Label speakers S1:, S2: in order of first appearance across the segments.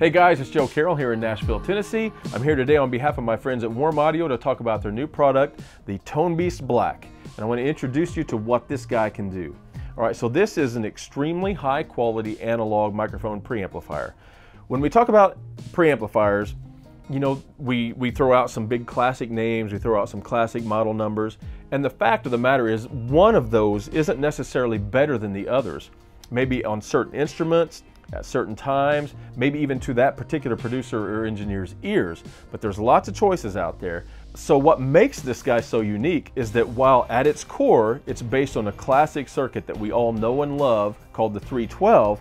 S1: Hey guys, it's Joe Carrell here in Nashville, Tennessee. I'm here today on behalf of my friends at Warm Audio to talk about their new product, the Tone Beast Black. And I want to introduce you to what this guy can do. All right, so this is an extremely high quality analog microphone preamplifier. When we talk about preamplifiers, you know, we, we throw out some big classic names, we throw out some classic model numbers, and the fact of the matter is one of those isn't necessarily better than the others. Maybe on certain instruments, at certain times, maybe even to that particular producer or engineer's ears. But there's lots of choices out there. So what makes this guy so unique is that while at its core, it's based on a classic circuit that we all know and love called the 312,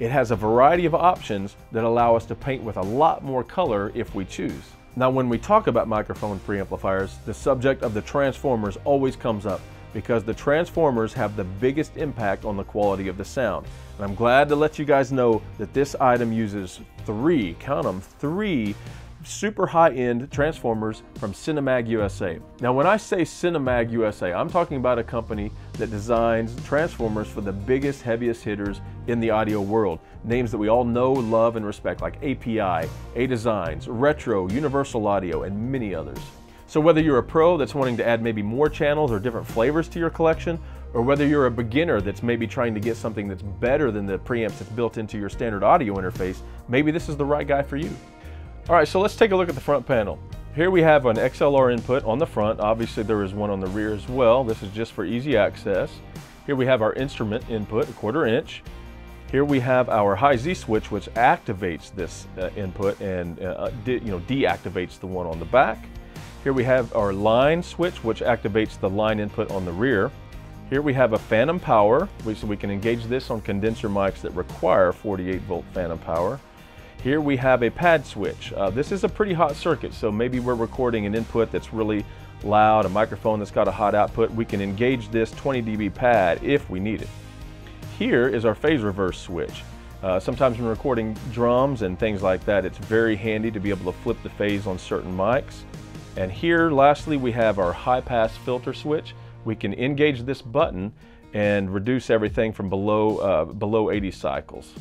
S1: it has a variety of options that allow us to paint with a lot more color if we choose. Now when we talk about microphone preamplifiers, the subject of the transformers always comes up because the transformers have the biggest impact on the quality of the sound. And I'm glad to let you guys know that this item uses three, count them, three super high-end transformers from Cinemag USA. Now when I say Cinemag USA, I'm talking about a company that designs transformers for the biggest, heaviest hitters in the audio world. Names that we all know, love, and respect like API, A-Designs, Retro, Universal Audio, and many others. So whether you're a pro that's wanting to add maybe more channels or different flavors to your collection, or whether you're a beginner that's maybe trying to get something that's better than the preamps that's built into your standard audio interface, maybe this is the right guy for you. All right, so let's take a look at the front panel. Here we have an XLR input on the front. Obviously there is one on the rear as well. This is just for easy access. Here we have our instrument input, a quarter inch. Here we have our high Z switch, which activates this uh, input and uh, you know deactivates the one on the back. Here we have our line switch, which activates the line input on the rear. Here we have a phantom power, so we can engage this on condenser mics that require 48 volt phantom power. Here we have a pad switch. Uh, this is a pretty hot circuit, so maybe we're recording an input that's really loud, a microphone that's got a hot output. We can engage this 20 dB pad if we need it. Here is our phase reverse switch. Uh, sometimes when recording drums and things like that, it's very handy to be able to flip the phase on certain mics. And here, lastly, we have our high pass filter switch. We can engage this button and reduce everything from below, uh, below 80 cycles.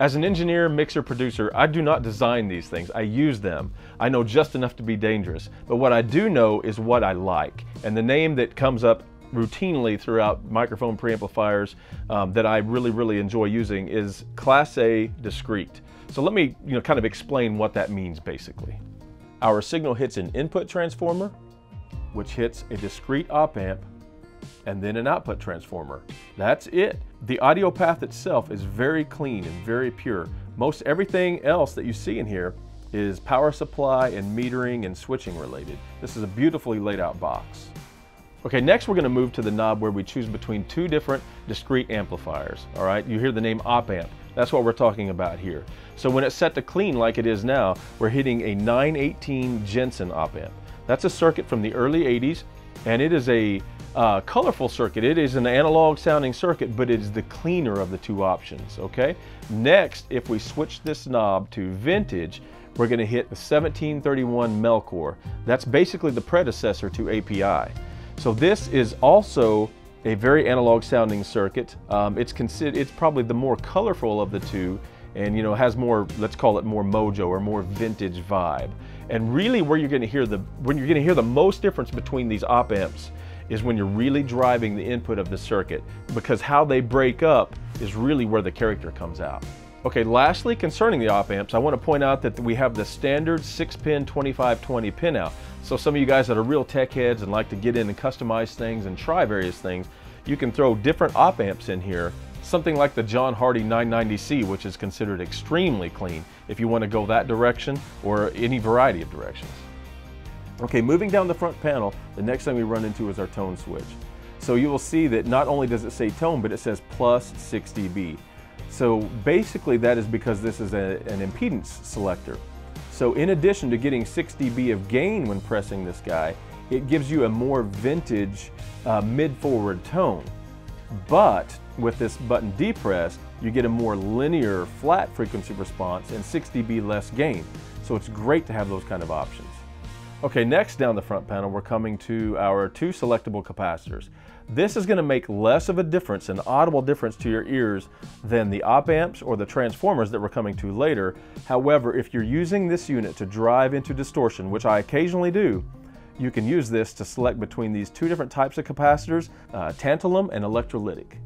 S1: As an engineer, mixer, producer, I do not design these things. I use them. I know just enough to be dangerous. But what I do know is what I like. And the name that comes up routinely throughout microphone preamplifiers um, that I really, really enjoy using is Class A discrete. So let me you know, kind of explain what that means basically. Our signal hits an input transformer, which hits a discrete op amp, and then an output transformer. That's it. The audio path itself is very clean and very pure. Most everything else that you see in here is power supply and metering and switching related. This is a beautifully laid out box. Okay, next we're gonna move to the knob where we choose between two different discrete amplifiers, all right? You hear the name op amp. That's what we're talking about here. So when it's set to clean like it is now, we're hitting a 918 Jensen op amp. That's a circuit from the early 80s, and it is a uh, colorful circuit. It is an analog sounding circuit, but it is the cleaner of the two options, okay? Next, if we switch this knob to vintage, we're gonna hit the 1731 Melcor. That's basically the predecessor to API. So this is also a very analog sounding circuit. Um, it's considered, it's probably the more colorful of the two and you know has more, let's call it more mojo or more vintage vibe. And really where you're gonna hear the, when you're gonna hear the most difference between these op amps is when you're really driving the input of the circuit because how they break up is really where the character comes out. Okay, lastly, concerning the op amps, I want to point out that we have the standard 6-pin 2520 pinout. So some of you guys that are real tech heads and like to get in and customize things and try various things, you can throw different op amps in here, something like the John Hardy 990C, which is considered extremely clean if you want to go that direction or any variety of directions. Okay, moving down the front panel, the next thing we run into is our tone switch. So you will see that not only does it say tone, but it says plus 6 dB. So basically that is because this is a, an impedance selector. So in addition to getting 6 dB of gain when pressing this guy, it gives you a more vintage uh, mid-forward tone. But with this button depressed, you get a more linear flat frequency response and 6 dB less gain. So it's great to have those kind of options. Okay, next down the front panel, we're coming to our two selectable capacitors. This is gonna make less of a difference, an audible difference to your ears than the op amps or the transformers that we're coming to later. However, if you're using this unit to drive into distortion, which I occasionally do, you can use this to select between these two different types of capacitors, uh, tantalum and electrolytic.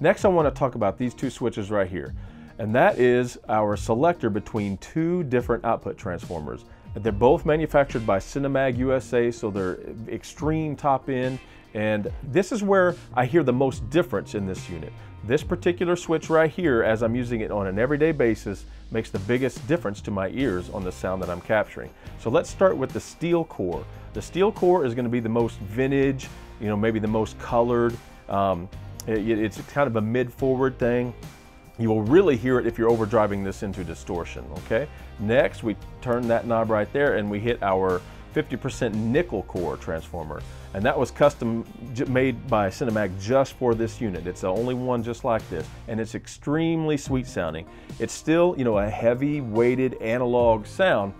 S1: Next, I want to talk about these two switches right here, and that is our selector between two different output transformers. They're both manufactured by Cinemag USA, so they're extreme top end, and this is where I hear the most difference in this unit. This particular switch right here, as I'm using it on an everyday basis, makes the biggest difference to my ears on the sound that I'm capturing. So let's start with the steel core. The steel core is going to be the most vintage, you know, maybe the most colored. Um, it, it's kind of a mid-forward thing. You will really hear it if you're overdriving this into distortion, okay? Next, we turn that knob right there and we hit our 50% nickel core transformer. And that was custom made by Cinemag just for this unit. It's the only one just like this. And it's extremely sweet sounding. It's still, you know, a heavy weighted analog sound,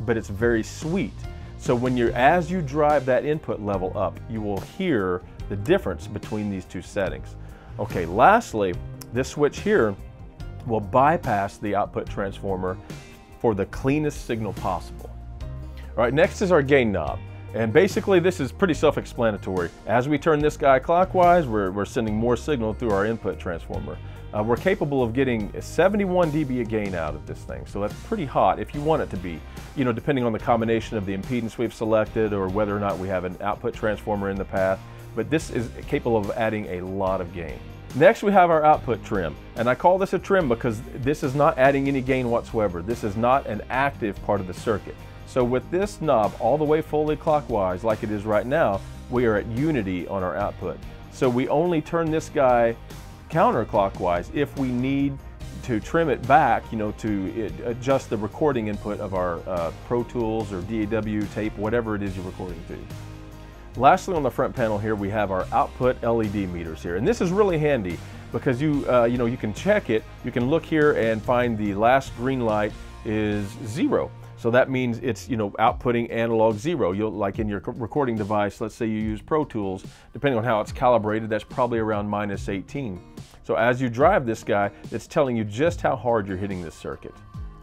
S1: but it's very sweet. So when you're, as you drive that input level up, you will hear the difference between these two settings. Okay, lastly, this switch here will bypass the output transformer for the cleanest signal possible. All right, next is our gain knob. And basically this is pretty self-explanatory. As we turn this guy clockwise, we're, we're sending more signal through our input transformer. Uh, we're capable of getting 71 dB of gain out of this thing, so that's pretty hot if you want it to be, you know, depending on the combination of the impedance we've selected or whether or not we have an output transformer in the path, but this is capable of adding a lot of gain. Next we have our output trim, and I call this a trim because this is not adding any gain whatsoever. This is not an active part of the circuit. So with this knob all the way fully clockwise like it is right now, we are at unity on our output. So we only turn this guy counterclockwise if we need to trim it back, you know, to adjust the recording input of our uh, Pro Tools or DAW tape, whatever it is you're recording to. Lastly, on the front panel here, we have our output LED meters here. And this is really handy because you, uh, you know, you can check it. You can look here and find the last green light is zero. So that means it's, you know, outputting analog zero. You'll, like in your recording device, let's say you use Pro Tools, depending on how it's calibrated, that's probably around minus 18. So as you drive this guy, it's telling you just how hard you're hitting this circuit.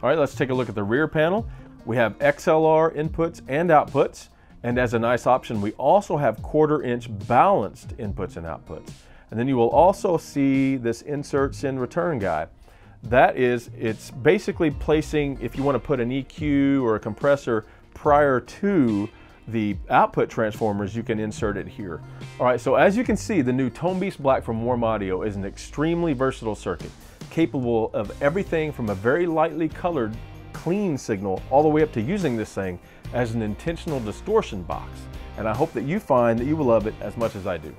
S1: All right, let's take a look at the rear panel. We have XLR inputs and outputs. And as a nice option, we also have quarter inch balanced inputs and outputs. And then you will also see this insert send return guy. That is, it's basically placing, if you want to put an EQ or a compressor prior to the output transformers, you can insert it here. All right, so as you can see, the new Tone Beast Black from Warm Audio is an extremely versatile circuit, capable of everything from a very lightly colored clean signal all the way up to using this thing as an intentional distortion box. And I hope that you find that you will love it as much as I do.